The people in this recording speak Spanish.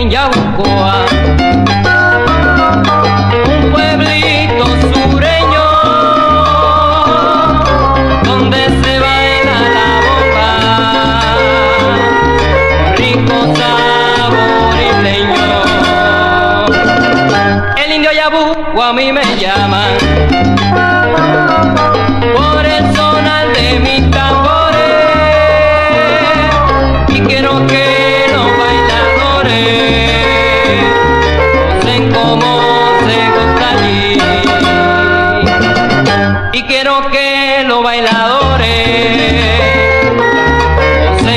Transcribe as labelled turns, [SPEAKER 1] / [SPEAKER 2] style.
[SPEAKER 1] en Yaucoa. Un pueblito sureño donde se baila la bomba. Rico sabor y isleño. El indio Yabuco a mí me llama. Por el sonar de mi tambores y quiero que los bailadores que los bailadores se